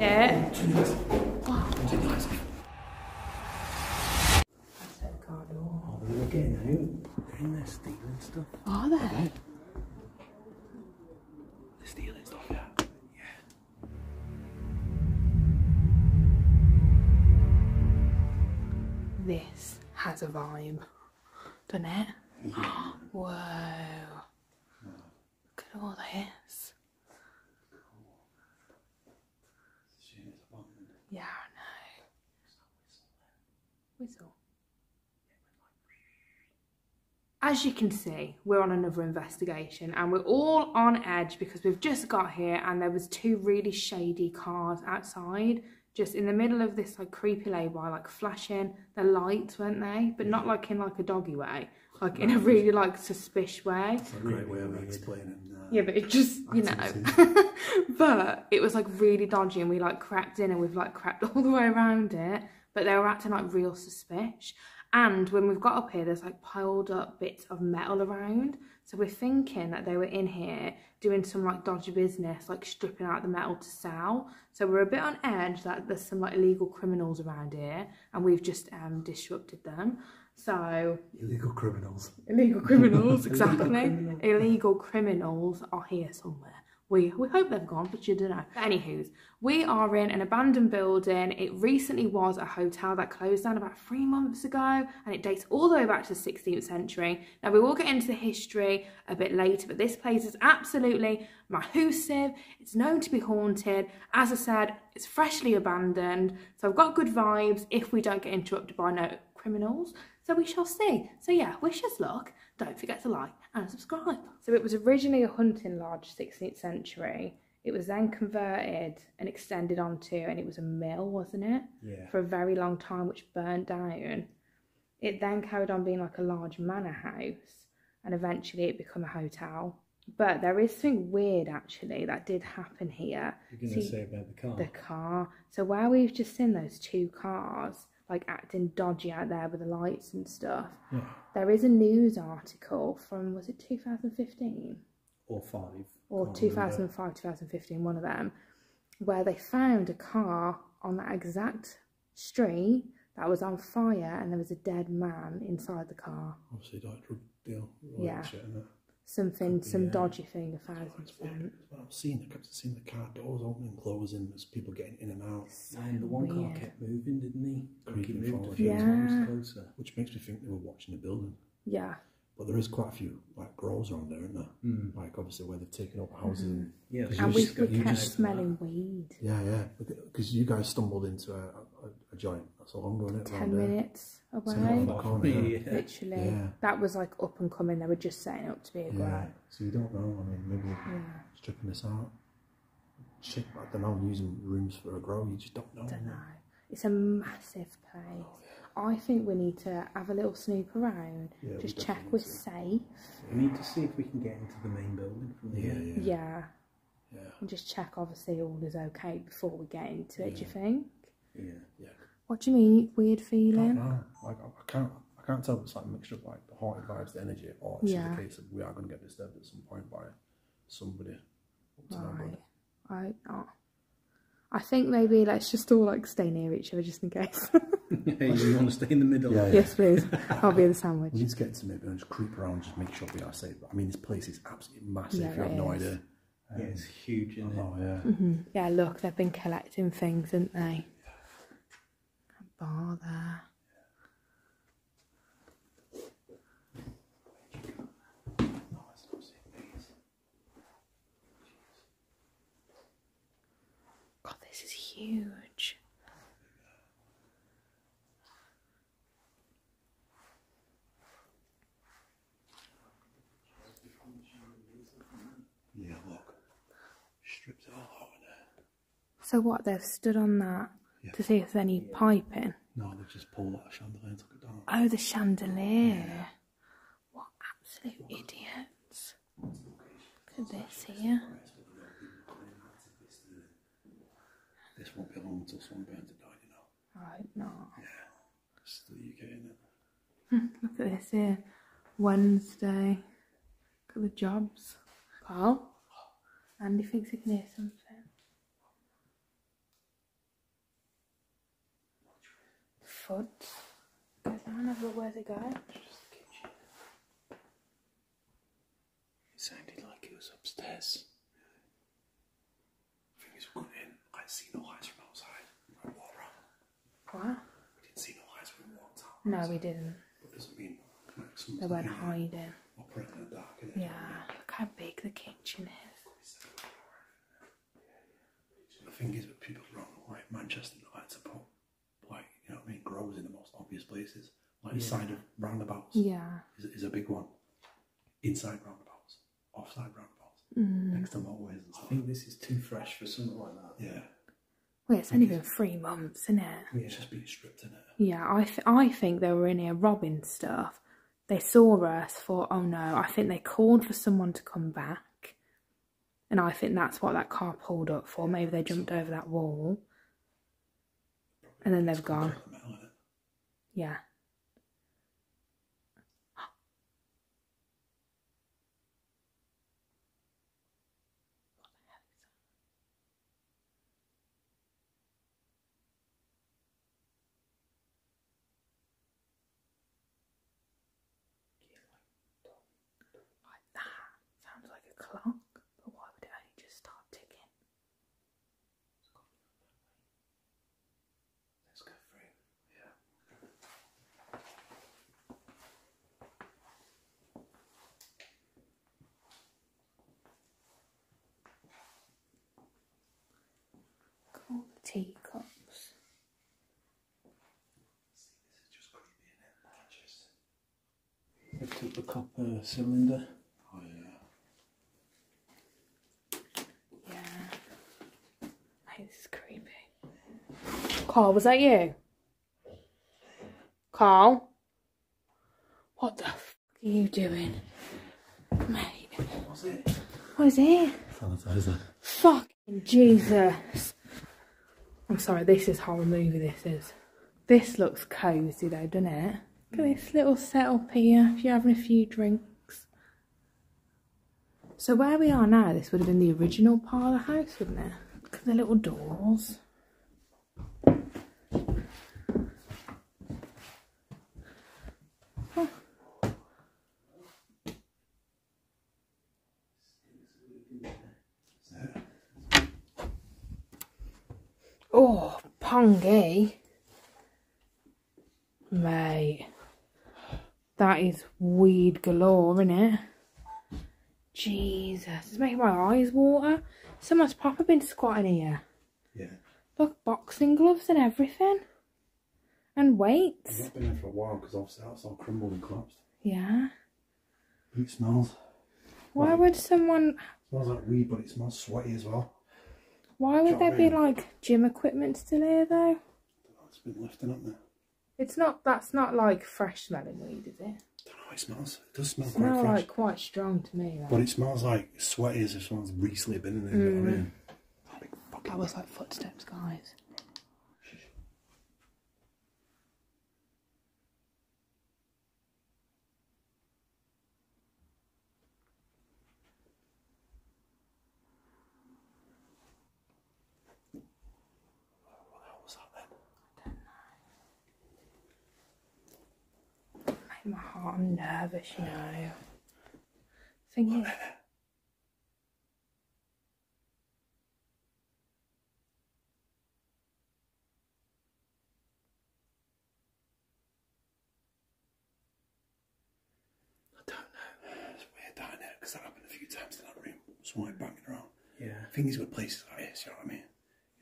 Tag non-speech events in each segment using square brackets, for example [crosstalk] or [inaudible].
Yeah. In there stealing stuff. Are yeah. Yeah. This has a vibe, doesn't it? [gasps] Whoa. Look at all this. Yeah, I know. Whistle. As you can see, we're on another investigation and we're all on edge because we've just got here and there was two really shady cars outside just in the middle of this like creepy lay-by like flashing the lights weren't they but not like in like a doggy way like in a really like suspicious way It's a great way of explaining uh, yeah, but it just, you know. [laughs] But it was like really dodgy and we like crept in and we've like crept [laughs] all the way around it. But they were acting like real suspicious. And when we've got up here, there's like piled up bits of metal around. So we're thinking that they were in here doing some like dodgy business, like stripping out the metal to sell. So we're a bit on edge that there's some like illegal criminals around here and we've just um, disrupted them. So illegal criminals. Illegal criminals, [laughs] exactly. criminals. Illegal criminals are here somewhere. We we hope they've gone, but you don't know. Anywho's, we are in an abandoned building. It recently was a hotel that closed down about three months ago, and it dates all the way back to the 16th century. Now we will get into the history a bit later, but this place is absolutely mahusive. It's known to be haunted. As I said, it's freshly abandoned, so I've got good vibes if we don't get interrupted by no criminals. So we shall see. So yeah, wish us luck. Don't forget to like and subscribe. So it was originally a hunting lodge, 16th century. It was then converted and extended onto, and it was a mill, wasn't it? Yeah. For a very long time, which burnt down. It then carried on being like a large manor house, and eventually it became a hotel. But there is something weird actually that did happen here. You're going to say about the car? the car. So where we've just seen those two cars like acting dodgy out there with the lights and stuff. Yeah. There is a news article from was it 2015 Or five. or Can't remember. 2005 2015 one of them where they found a car on that exact street that was on fire and there was a dead man inside the car. Obviously, like drug deal. all Yeah. Shit? Something, be, some yeah. dodgy thing, a thousand It's percent. That's what I've seen, I kept seeing the car doors opening and closing as people getting in and out. So and the one car kept moving, didn't he? Like he Creeping moved a forward. few Yeah. times closer. Which makes me think they were watching the building. Yeah, But there is quite a few like groves around there, isn't there? Mm. Like obviously where they've taken up houses. and Yeah, and we, just we got- you kept just- smelling weed. Yeah, yeah. Because you guys stumbled into a, a, a joint. That's all I'm going it. 10 minutes away. Ten minutes. corner, yeah. yeah. Literally. Yeah. That was like up and coming. They were just setting up to be a Yeah. grow. So you don't know. I mean, maybe Yeah. stripping this out. Shit, I don't know. Using rooms for a grow, you just don't know. Don't know. It's a massive place. Oh, I think we need to have a little snoop around. Yeah, we just check we're to. safe. We need to see if we can get into the main building from Yeah, here. yeah, Yeah. yeah. And just check obviously all is okay before we get into it, do you think? Yeah. yeah. What do you mean? Weird I don't feeling? know. Like, I I can't. I can't tell if it's like a mixture of like the haunted vibes, the energy, or it's Yeah. just a case of we are going to get disturbed at some point by somebody. Up to no Right. I oh. I think maybe let's just all like stay near each other just in case. [laughs] [laughs] you want to stay in the middle? Yeah, yeah. yes, please. [laughs] I'll be in the sandwich. We need to get to maybe and just creep around, just make sure we are safe. I mean, this place is absolutely massive. Yeah, you have it no is. idea. Yeah, it's huge, isn't it? Oh yeah. Mm-hmm. Yeah, look, they've been collecting things, haven't they? Bar there. God, this is huge. Yeah, look. Stripped it all out in there. So what? They've stood on that Yeah. to see if there's any piping. No, they've just pulled out that chandelier and took it down. Oh, the chandelier. What absolute idiots! Look at this here. Uh, this won't be long until someone burns it down, you know. I hope not. It's the UK, isn't it? Hmm, look at this here. Wednesday. Look at the jobs. Carl? Andy thinks he can hear something. Fuds. Goes down, have a look, where's it go? Just the kitchen. It sounded like it was upstairs. thing is, we couldn't like, see no lights from outside. Like, walk around. What? We didn't see no lights when we walked out. No, we didn't. But doesn't mean like, They at hiding. operating in the dark. innit? Yeah, look how big the kitchen is. The thing is, with people around like Manchester, they put like you know what I mean, grows in the most obvious places. Like the side of roundabouts Yeah. is, is a big one. Inside roundabouts, offside roundabouts, Mm. next to motorways and I stuff. think this is too fresh for something like that. Yeah, Well, it's only been three months, isn't it? it's just being stripped in it. Yeah, I, th- I think they were in here robbing stuff. They saw us, thought, oh no. I think they called for someone to come back. And I think that's what that car pulled up for. Maybe they jumped over that wall. And then they've gone. Yeah. Like that. Sounds like a clock. But why would it only just start ticking? Let's go through. Yeah. All the teacups. This is just creepy in it. Just. They took the copper uh, cylinder. Oh yeah. Yeah. Hey, this is creepy. Carl, was that you? Carl? What the f are you doing? Mate, What's it? what is it? Sanitizer. Fucking Jesus. I'm sorry, this is horror movie this is. This looks cosy though, doesn't it? Look at this little setup here if you're having a few drinks. So where we are now, this would have been the original part of the house, wouldn't it? Look at the little doors. Oh, pungy. Mate. That is weed galore, innit? Jesus. It's making my eyes water. Someone's proper been squatting here. Yeah. Look, boxing gloves and everything. And I've weights. not been there for a while because obviously that's all crumbled and collapsed. Yeah. It smells. Why would someone... smells like weed, but it smells sweaty as well. Why would there be what I mean? like gym equipment still here though? It's been lifting up there. It's not, that's not like fresh smelling weed, is it? I don't know how it smells. It does smell It quite smells fresh. like quite strong to me. But it smells like sweaty as if someone's recently been in there. You know what I mean? Mm. That That was like footsteps, guys. Make my heart nervous, you know. Thing is, I don't know. It's weird down there because that happened a few times in that room. Someone banging around. Yeah. The thing is with places like this, you know what I mean?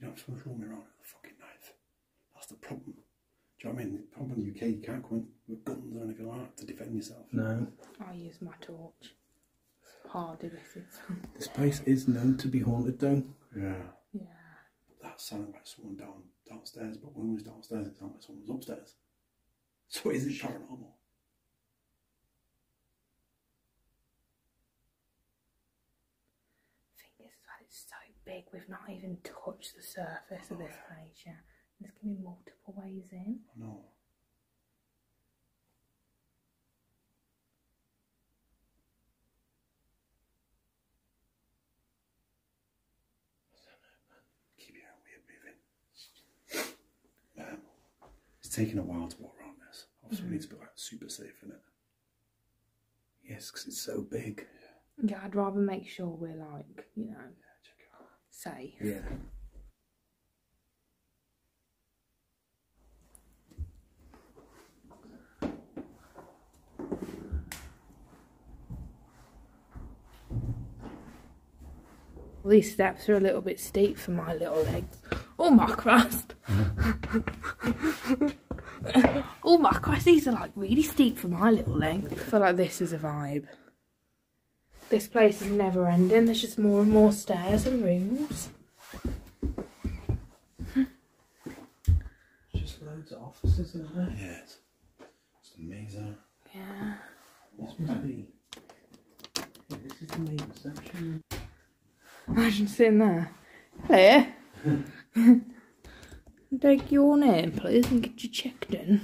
You don't supposed to roam around with a fucking knife. That's the problem. Do you know what I mean? The problem in the UK, you can't go in with guns or anything like that to defend yourself. No. I'll use my torch. It's Harder this is. This place is known to be haunted though. Yeah. yeah. That sounded like someone down downstairs, but when we was downstairs, it sounded like someone was upstairs. [laughs] So is it paranormal? Thing is, that it's so big, we've not even touched the surface of this place yet. There's gonna be multiple ways in. No. Keep hearing weird moving. Um, it's taking a while to walk around this. Obviously, we need to be like super safe in it. Yes, because it's so big. Yeah, I'd rather make sure we're like, you know, out. safe. Yeah. These steps are a little bit steep for my little legs. Oh my Christ! [laughs] oh my Christ, these are like really steep for my little legs. I feel like this is a vibe. This place is never ending. There's just more and more stairs and rooms. Just loads of offices in there. Yes. It's amazing. Yeah. This must be. Yeah, this is the main reception. Imagine sitting there. Hello. [laughs] Take your name, please, and get you checked in.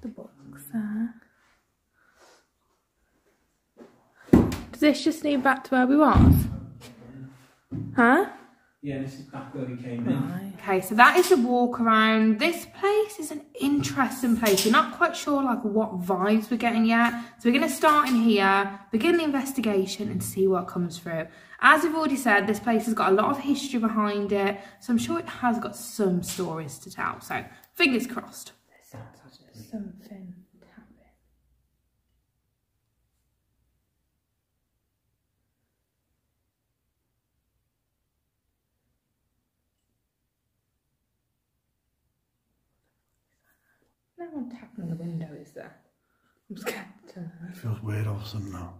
The box there. Does this just lead back to where we was? Huh? Yeah, this is back where we came in. Okay, so that is the walk around. This place is an interesting place. We're not quite sure like what vibes we're getting yet. So we're going to start in here, begin the investigation and see what comes through. As we've already said, this place has got a lot of history behind it. So I'm sure it has got some stories to tell. So fingers crossed. Something tapping. No one tapping on the window, is there? I'm scared. to- It feels weird all of a sudden now.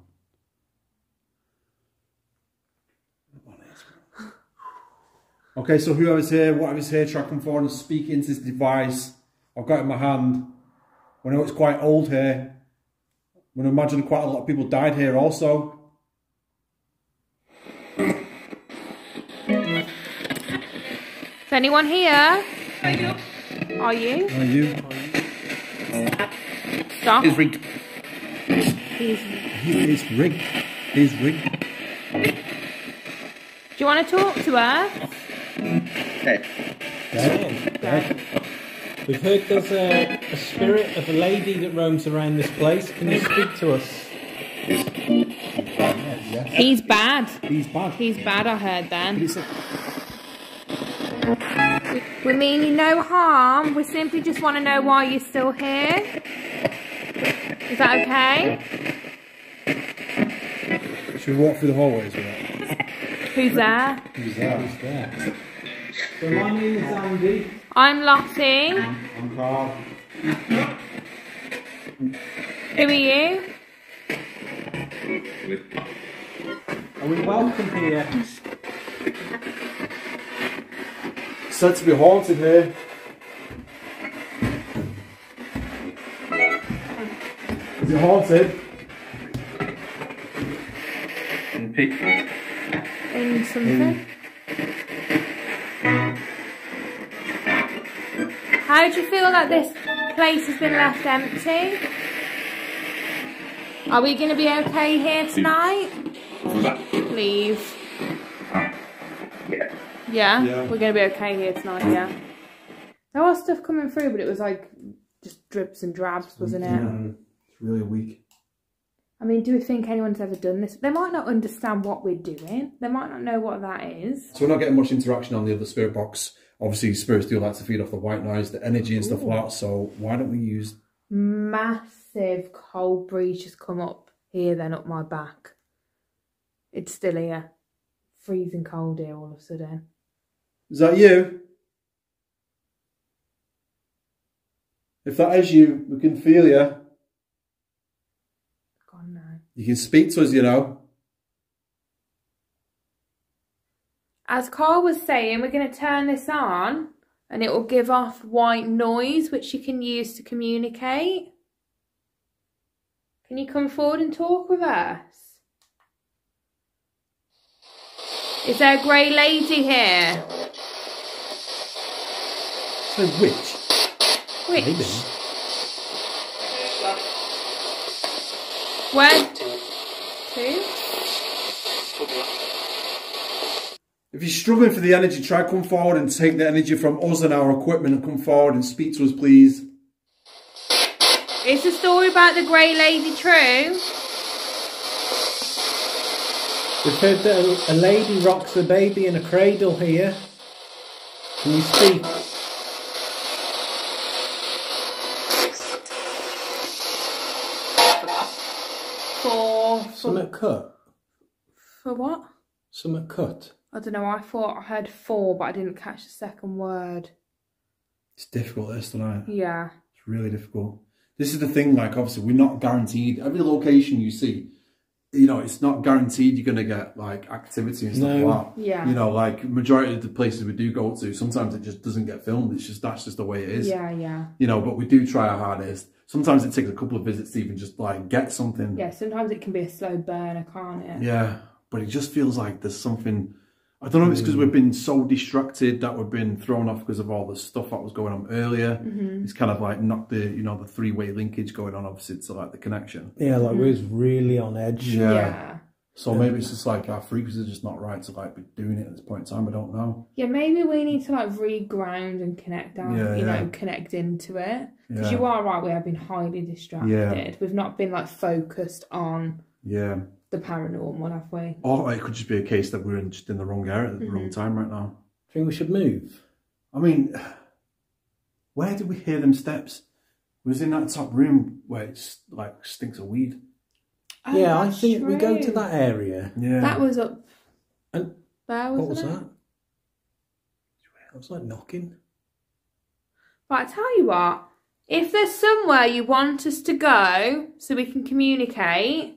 Okay, so whoever's here, whatever's here, try to come forward and speak into this device. I've got it in my hand. I know it's quite old here. I'm going to imagine quite a lot of people died here also. Is anyone here? Are you? Are you? Are you? Stop. He's rigged. Please. He is rigged. He's rigged. Do you want to talk to her? Dead. We've heard there's a, a spirit of a lady that roams around this place. Can you speak to us? He's bad. He's bad. He's bad, I heard then. He's a- We mean you no harm. We simply just want to know why you're still here. Is that okay? Should we walk through the hallways with it? Who's there? Who's there? Who's there? So my name is Andy. I'm Lottie. I'm Carl. Who are you? Are we welcome here? Said to be haunted here. Is it haunted? In something? How do you feel that this place has been left empty? Are we going to be okay here tonight? Please. Yeah. Yeah? We're going to be okay here tonight, yeah. There was stuff coming through, but it was like just drips and drabs, wasn't it? Yeah. It's really weak. I mean, do we think anyone's ever done this? They might not understand what we're doing. They might not know what that is. So we're not getting much interaction on the other spirit box. Obviously, spirits do like to feed off the white noise, the energy and stuff like that. So why don't we use? Massive cold breeze just come up here, then up my back. It's still here. Freezing cold here all of a sudden. Is that you? If that is you, we can feel you. Gone now. You can speak to us, you know. As Carl was saying, we're going to turn this on and it will give off white noise which you can use to communicate. Can you come forward and talk with us? Is there a grey lady here? So which? Which? Maybe. Where? Two? If you're struggling for the energy, try come forward and take the energy from us and our equipment and come forward and speak to us, please. Is the story about the grey lady true? We've heard that a, a lady rocks a baby in a cradle here. Can you speak? For for, Something cut. for what? Something cut. I don't know. I thought I heard four, but I didn't catch the second word. It's difficult this tonight. Yeah. It's really difficult. This is the thing, like obviously we're not guaranteed. Every location you see, you know, it's not guaranteed you're gonna get like activity and stuff No. like that. Yeah. You know, like majority of the places we do go to, sometimes it just doesn't get filmed. It's just that's just the way it is. Yeah, yeah. You know, but we do try our hardest. Sometimes it takes a couple of visits to even just like get something. Yeah, sometimes it can be a slow burner, can't it? Yeah, but it just feels like there's something. I don't know if it's because we've been so distracted that we've been thrown off because of all the stuff that was going on earlier. Mm-hmm. It's kind of like not the you know the three way linkage going on obviously to like the connection. Yeah, like we was really on edge. Yeah. So maybe it's just like our frequency is just not right to like be doing it at this point in time. I don't know. Yeah, maybe we need to like reground and connect down, Yeah, you yeah. know, connect into it. Because Yeah. you are right, we have been highly distracted. We've not been like focused on Yeah. the paranormal, have we? Or it could just be a case that we're in just in the wrong area at the Mm-hmm. wrong time right now. I think we should move. I mean, where did we hear them steps? It was in that top room where it's like stinks of weed. Oh, yeah, I that's think we go to true. that area. Yeah. That was up And there, what wasn't was it? that? That was like knocking. Right, I tell you what. If there's somewhere you want us to go so we can communicate,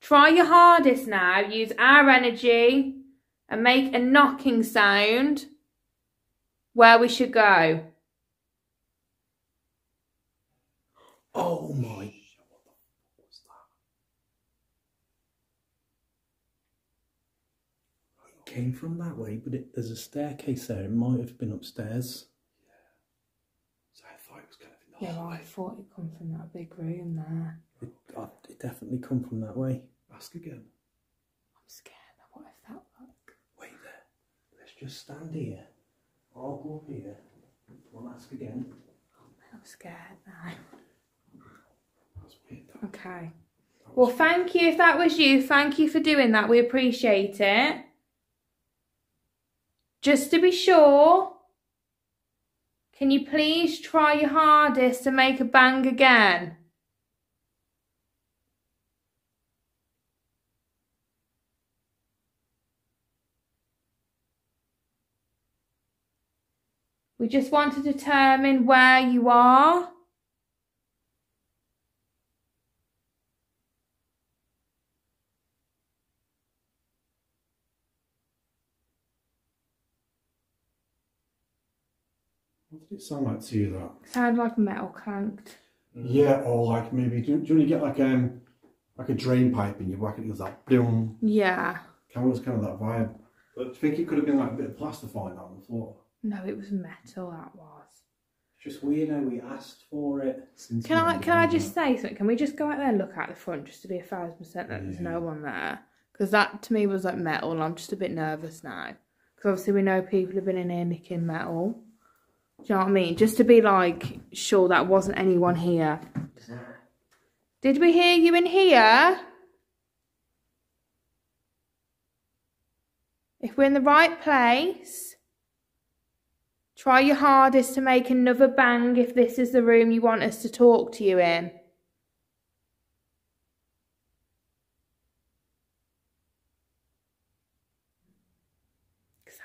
try your hardest now. Use our energy and make a knocking sound where we should go. Oh my. It came from that way, but it, there's a staircase there. It might have been upstairs. Yeah. So I thought it was kind of in the Yeah, well, hallway. I thought it come from that big room there. It, uh, it definitely come from that way. Ask again. I'm scared. What if that look? Wait there. Let's just stand here. I'll go up here. We'll ask again. I'm scared now. That's weird. That. Okay. Well, thank you. If that was you, thank you for doing that. We appreciate it. Just to be sure, can you please try your hardest to make a bang again? We just want to determine where you are. What did it sound like to you that? Sound like metal clanked. Yeah, or like maybe do, do you get like um like a drain pipe and you whack it it goes like boom. Yeah. Kind of was kind of that vibe. But do you think it could have been like a bit of plaster falling down on the floor? No, it was metal. That was. It's just weird how we asked for it. Seems to Can I can I that. just say something? Can we just go out there and look out the front just to be a thousand percent that there's no one there? Because that to me was like metal, and I'm just a bit nervous now. Because obviously we know people have been in here nicking metal. Do you know what I mean? Just to be like sure that wasn't anyone here. Did we hear you in here? If we're in the right place, try your hardest to make another bang if this is the room you want us to talk to you in.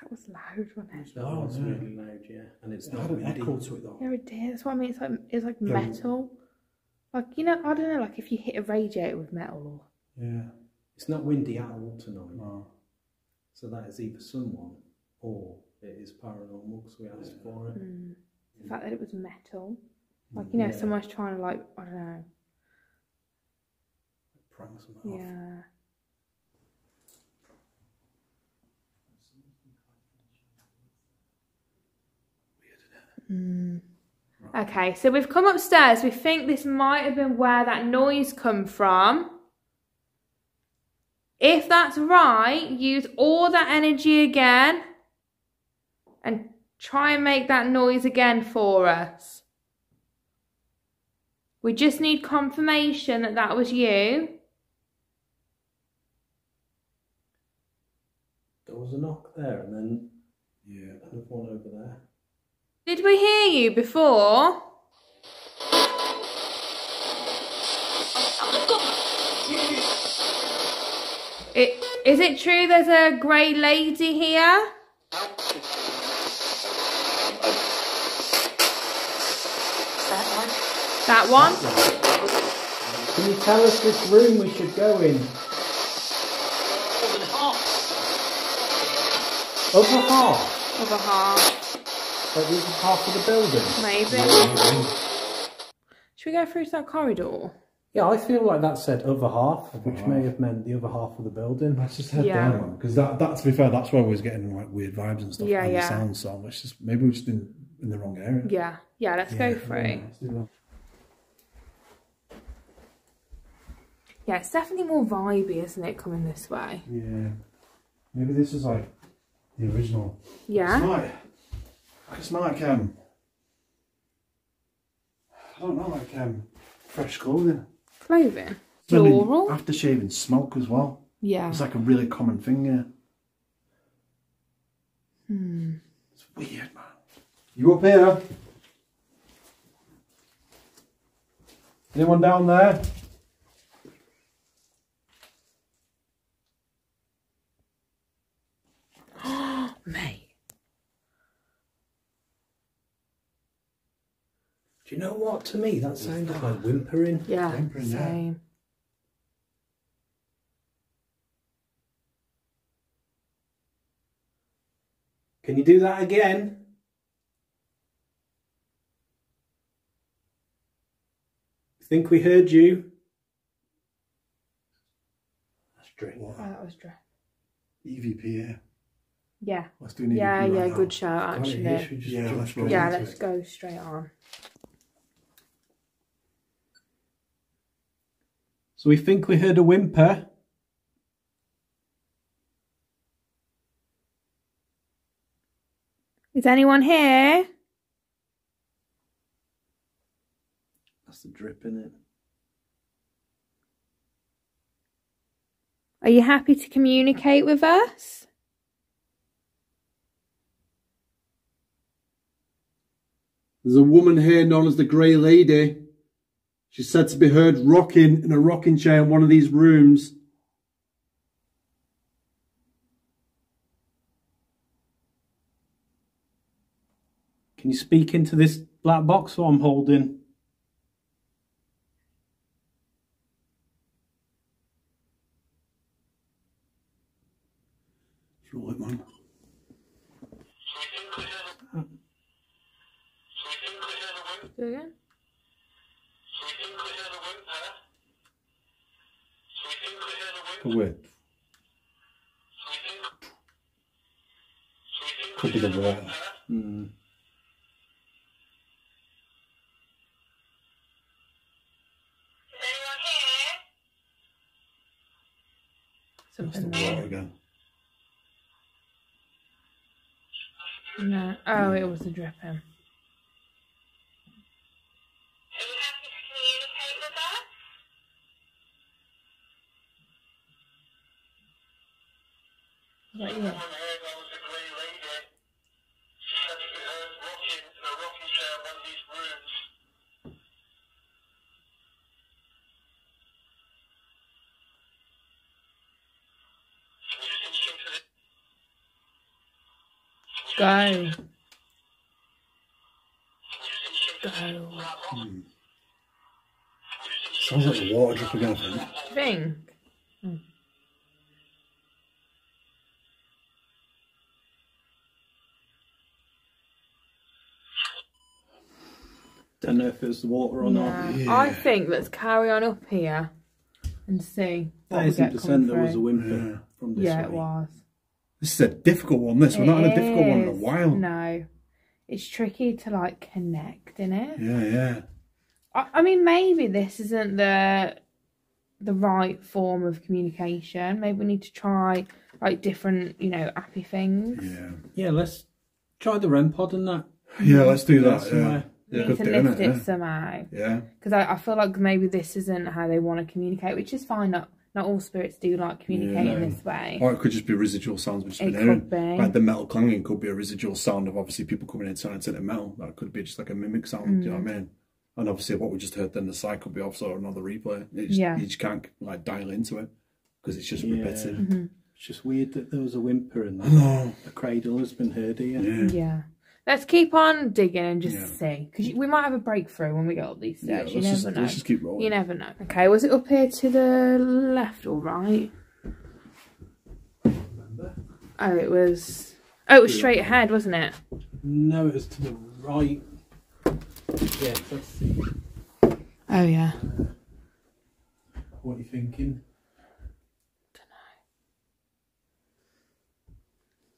That was loud, wasn't it? That was really loud, yeah. And it's It not had an windy. echo to it though. Yeah, it did. That's what I mean. It's like it's like Yeah. metal. Like you know, I don't know. Like if you hit a radiator with metal, or Yeah. It's not windy at all tonight. No. So that is either someone or it is paranormal because we asked for it. mm, the fact that it was metal, like you know, Yeah. someone's trying to like I don't know. Prank something off. Yeah. Mm. Okay, so we've come upstairs. We think this might have been where that noise come from. If that's right, use all that energy again and try and make that noise again for us. We just need confirmation that that was you. There was a knock there and then Yeah. another one over there. Did we hear you before? It, is it true there's a grey lady here? That one? Can you tell us which room we should go in? Over half? Over half, Like the other half of the building? maybe. Should we go through to that corridor? Yeah, I feel like that said other half, which may have meant the other half of the building. Let's just head Yeah. down because that, that, to be fair, that's where we was getting like weird vibes and stuff. Yeah, and yeah. The sound, so let's just maybe we're just in, in the wrong area. Yeah, yeah, let's go through. Yeah, let's do that. Yeah, it's definitely more vibey, isn't it, coming this way? Yeah. Maybe this is like the original. It's Yeah. like, it's like um, I don't know, like um, fresh clothing. Clothing. Floral. Aftershave and smoke as well. Yeah. It's like a really common thing here. Hmm. It's weird, man. You up here? Anyone down there? [gasps] Mate. Do you know what? To me, that sounded like whimpering. Yeah, Whimpering, yeah. same. Can you do that again? Think we heard you? That's strange. Oh, that was dry. EVP here. Yeah. Let's do an EVP Yeah, right yeah, now. good shout Right, here, should actually. we just Yeah, let's. Yeah, let's go straight on. So we think we heard a whimper. Is anyone here? That's the drip in it. Are you happy to communicate with us? There's a woman here known as the Grey Lady. She's said to be heard rocking in a rocking chair in one of these rooms. Can you speak into this black box that I'm holding? Roll it, man. Do again. The whip. Could be the water. Hmm. That's Something the there. water again. No. Oh, it was the dripping. That you? Go. Go. Sounds like the water drip again, I think. Think. Hmm. Don't know if it was the water or not. Yeah. I think let's carry on up here and see what we get 80% there was a through. whimper Yeah. from this Yeah, way. it was. This is a difficult one, this. We're not had a difficult one in a while. No. It's tricky to like connect in it. Yeah, yeah. I, I mean, maybe this isn't the the right form of communication. Maybe we need to try like different, you know, appy things. Yeah. Yeah, let's try the REM pod and that. Yeah, let's do that. Yeah. Somewhere. We Yeah, need good to doing lift it, it yeah. somehow. Yeah. Because I, I feel like maybe this isn't how they want to communicate, which is fine. Not not all spirits do like communicating no. this way. Or it could just be residual sounds we've just It been could be. Like the metal clanging could be a residual sound of obviously people coming in trying to the metal. That could be just like a mimic sound, do you know Mm. what I mean? And obviously what we just heard then the side could be also another replay. It just, Yeah. You just can't like dial into it because it's just Yeah. repetitive. Mm-hmm. It's just weird that there was a whimper and that. No. The cradle has been heard here. Yeah. Yeah. Let's keep on digging and just Yeah. see. Because we might have a breakthrough when we get up these Yeah, stairs. you never just, know. let's just keep rolling. You never know. Okay, was it up here to the left or right? Oh, it was. Oh, it was straight ahead, wasn't it? No, it was to the right. Yeah, let's see. Oh, yeah. What are you thinking?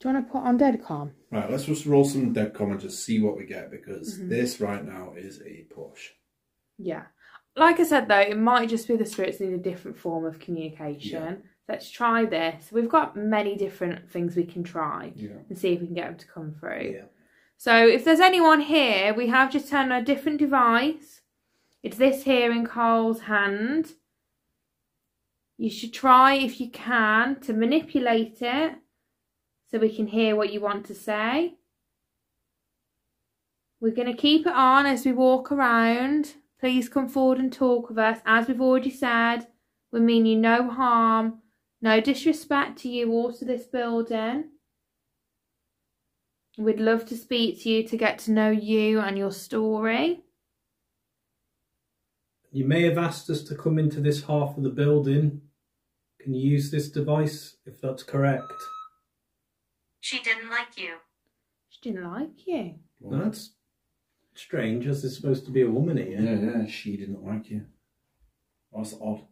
Do you want to put on dead calm? Right, let's just roll some dead calm and just see what we get because Mm-hmm. this right now is a push. Yeah. Like I said, though, it might just be the spirits need a different form of communication. Yeah. Let's try this. We've got many different things we can try Yeah. and see if we can get them to come through. Yeah. So if there's anyone here, we have just turned on a different device. It's this here in Carl's hand. You should try, if you can, to manipulate it so we can hear what you want to say. We're going to keep it on as we walk around. Please come forward and talk with us. As we've already said, we mean you no harm, no disrespect to you or to this building. We'd love to speak to you to get to know you and your story. You may have asked us to come into this half of the building. Can you use this device if that's correct? She didn't like you. She didn't like you. That's strange, as there's supposed to be a woman here. Yeah, yeah, she didn't like you. That's odd.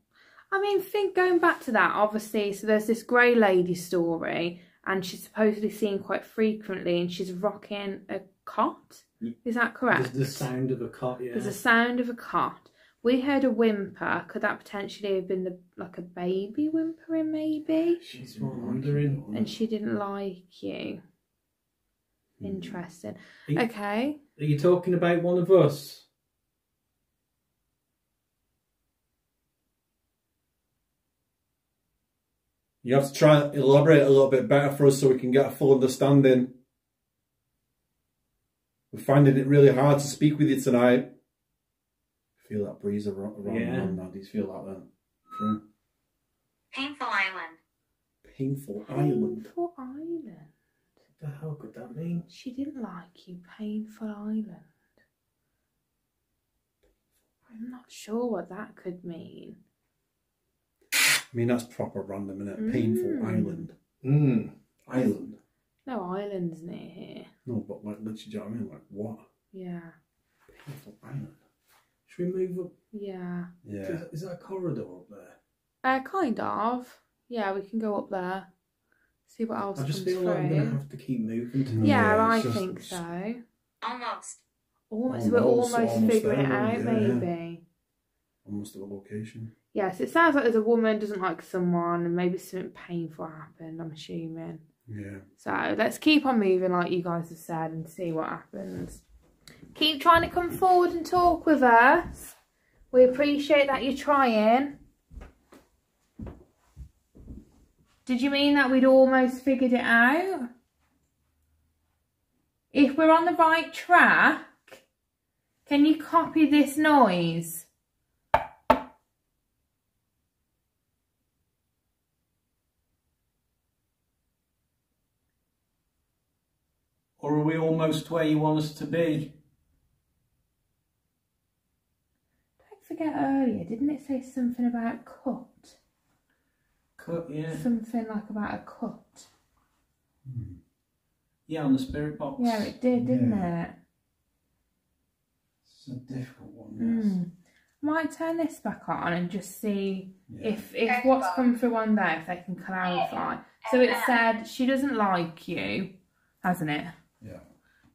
I mean, think going back to that, obviously, so there's this grey lady story, and she's supposedly seen quite frequently, and she's rocking a cot. Is that correct? There's the sound of a cot, yeah. There's a sound of a cot. We heard a whimper. Could that potentially have been the like a baby whimpering, maybe? She's wondering. And she didn't like you. Hmm. Interesting. Are you, Okay. are you talking about one of us? You have to try and elaborate a little bit better for us so we can get a full understanding. We're finding it really hard to speak with you tonight. Feel that breeze around, around Yeah. the room now. Do you feel like that? True. Painful Island. Painful island. Painful Island. What the hell could that mean? She didn't like you, Painful Island. I'm not sure what that could mean. I mean, that's proper random, isn't it? Painful Mm. island. Hmm. Island. No islands near here. No, but like, literally, do you know what I mean? Like, what? Yeah. Painful island. Should we move up? Yeah. Yeah. Is, is that a corridor up there? Uh, kind of. Yeah, we can go up there. See what else I just comes feel like I'm going to have to keep moving to Mm. Yeah, Yeah, I it's just- think so. Almost. Almost, we're Almost, almost, almost figuring it there, out, yeah, yeah. maybe. Almost at a location. Yes, it sounds like there's a woman doesn't like someone, and maybe something painful happened. I'm assuming. Yeah. So let's keep on moving, like you guys have said, and see what happens. Keep trying to come forward and talk with us. We appreciate that you're trying. Did you mean that we'd almost figured it out? If we're on the right track, can you copy this noise? Or are we almost where you want us to be? Don't earlier, didn't it say something about cut? Cut, yeah. Something like about a cut. Yeah, on the spirit box. Yeah, it did, didn't it? It's a difficult one, Mm. Might turn this back on and just see Yeah. if if what's come through on there, if they can clarify. So it said she doesn't like you, hasn't it? Yeah.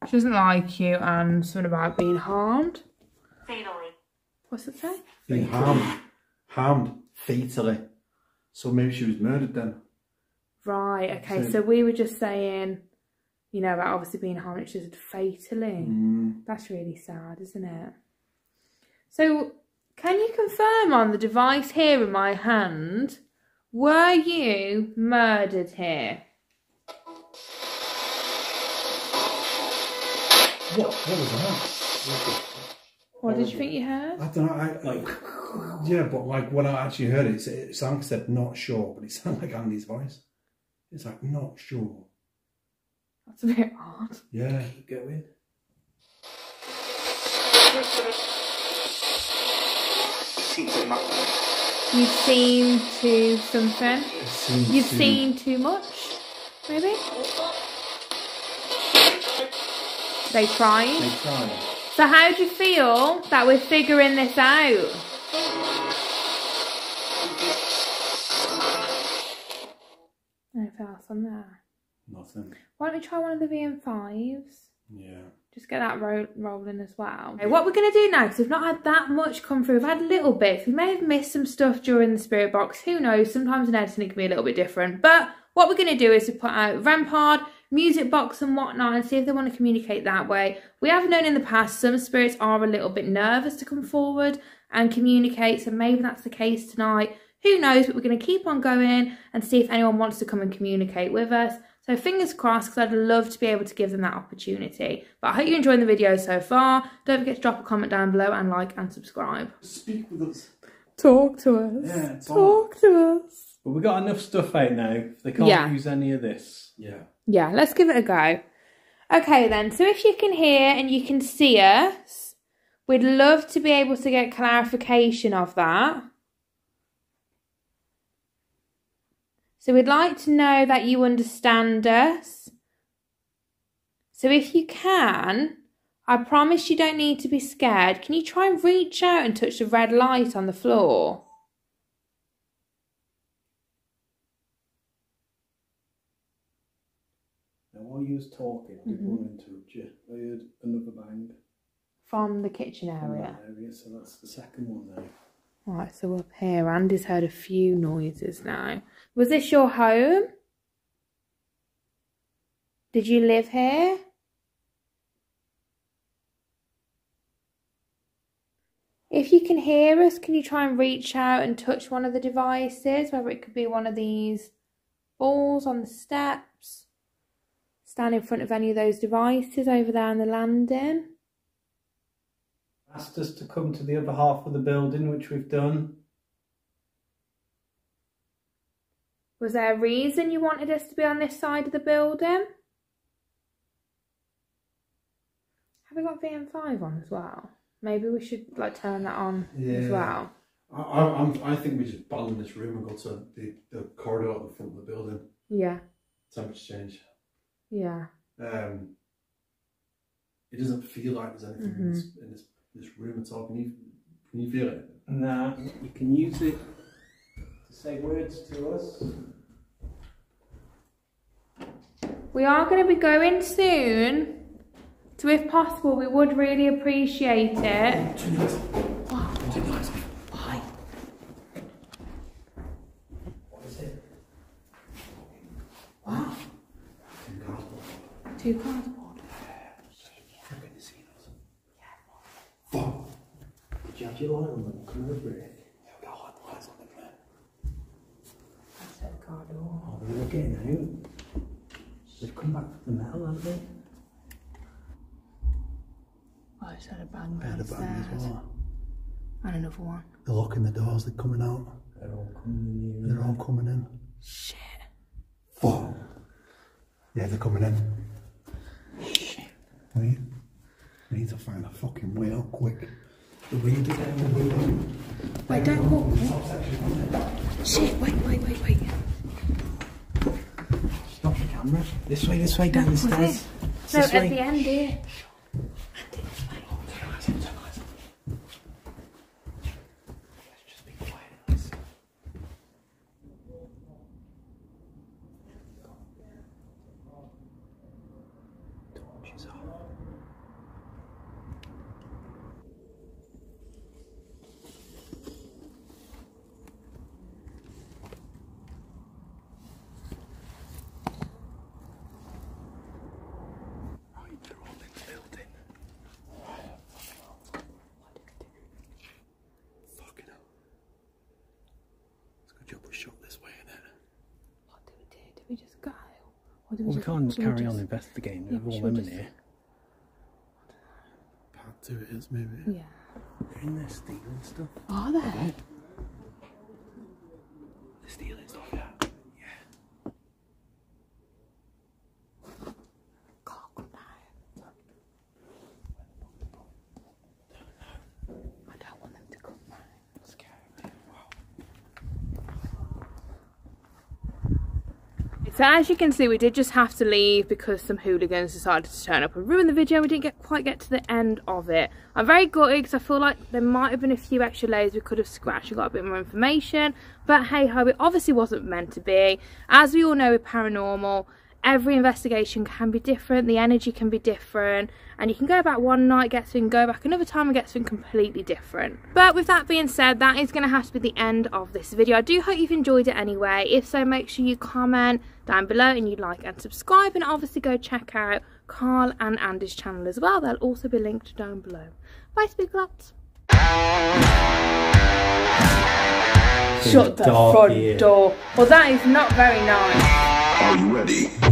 She doesn't like you and something about being harmed. Fatally. What's it say? Being harmed. Harmed. fatally. So maybe she was murdered then. Right, okay, So- so we were just saying, you know, about obviously being harmed, she was fatally. Mm. That's really sad, isn't it? So, can you confirm on the device here in my hand, were you murdered here? What? What was that? What did you think you heard? I don't know. I, like, yeah, but like when I actually heard it, it sounded like said not sure, but it sounded like Andy's voice. It's like not sure. That's a bit odd. Yeah, go in. You've seen to something. You've seen too much, maybe? They tried. They tried. So how do you feel that we're figuring this out? Anything else on there? Nothing. Why don't we try one of the VM5s? Yeah. Just get that ro- rolling as well. Okay, what we're going to do now, because we've not had that much come through, we've had a little bits. We may have missed some stuff during the spirit box. Who knows? Sometimes in editing it can be a little bit different. But what we're going to do is to put out REM Pod, music box and whatnot and see if they want to communicate that way. We have known in the past some spirits are a little bit nervous to come forward and communicate. So maybe that's the case tonight. Who knows? But we're going to keep on going and see if anyone wants to come and communicate with us. So fingers crossed, because I'd love to be able to give them that opportunity. But I hope you're enjoying the video so far. Don't forget to drop a comment down below and like and subscribe. Speak with us. Talk to us. Yeah, talk. Talk to us. But we got enough stuff out now. They can't Yeah. use any of this. Yeah. Yeah, let's give it a go. Okay then, so if you can hear and you can see us, we'd love to be able to get clarification of that. So we'd like to know that you understand us. So if you can, I promise you don't need to be scared. Can you try and reach out and touch the red light on the floor? While you was talking, I did want to interrupt you. I heard another bang From the kitchen from area. that area, so that's the second one now. Right, so up here, Andy's heard a few noises now. Was this your home? Did you live here? If you can hear us, can you try and reach out and touch one of the devices? Whether it could be one of these balls on the steps, stand in front of any of those devices over there on the landing. Asked us to come to the other half of the building, which we've done. Was there a reason you wanted us to be on this side of the building? Have we got VM5 on as well? Maybe we should like turn that on as well. I, I, I'm, I think we just abandon this room and go to the, the corridor at the front of the building. Yeah, Temperature change. Yeah. Um, it doesn't feel like there's anything in, this, in this, this room at all. Can you, can you feel it? Nah, you can use it to say words to us. We are going to be going soon. So if possible, we would really appreciate it. Turn your lights off. Turn your lights off. Why? What is it? What? Two cardboard. Two cardboard. Fucking seen us. Fuck. Did you have your light on them? Come over it. Yeah, we got hot lights on them, man. I said cardboard. Oh, they're getting out. They've come back from the metal, haven't they? I just had a bang I had a bang as downstairs. well. And another one. They're locking the doors, they're coming out. They're all coming in here. They're all coming in. Shit. Fuck. Yeah, they're coming in. Shit. We, we need to find a fucking way out quick. The window down the window. Wait, don't walk. Shit, wait, wait, wait, wait. Stop the camera. This way, this way, down the stairs. it? No, This at way. the end here. shot this way. What did we do? We just go? Or we, well, we can't carry just... on investigating. Yeah, We've all them just... here. Part two it is, maybe. Yeah. They're in there stealing stuff. Are they? So as you can see, we did just have to leave because some hooligans decided to turn up and ruin the video. We didn't get quite get to the end of it. I'm very gutted because I feel like there might have been a few extra layers we could have scratched and got a bit more information. But hey ho, it obviously wasn't meant to be. As we all know with paranormal, every investigation can be different, the energy can be different, and you can go back one night, get something, go back another time and get something completely different. But with that being said, that is going to have to be the end of this video. I do hope you've enjoyed it anyway. If so, make sure you comment down below and you like and subscribe, and obviously go check out Carl and Andy's channel as well. They'll also be linked down below. Bye, Speak Lots. Shut the front here. door. Well, that is not very nice. Are you ready?